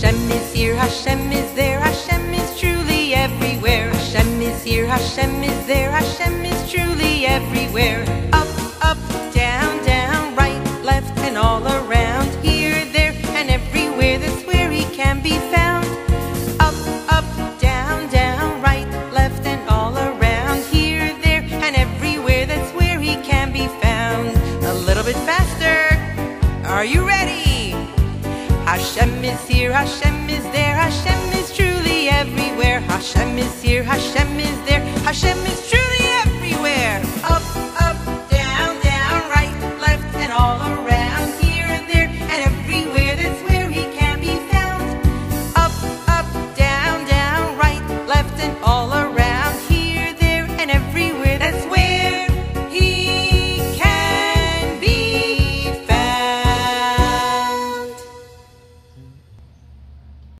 Hashem is here, Hashem is there, Hashem is truly everywhere. Hashem is here, Hashem is there, Hashem is truly everywhere. Up, up, down, down, right, left, and all around. Here, there, and everywhere. That's where He can be found. Up, up, down, down, right, left, and all around. Here, there, and everywhere. That's where He can be found. A little bit faster. Are you ready? Is here, Hashem is there, Hashem is truly everywhere. Hashem is here, Hashem is there, Hashem is truly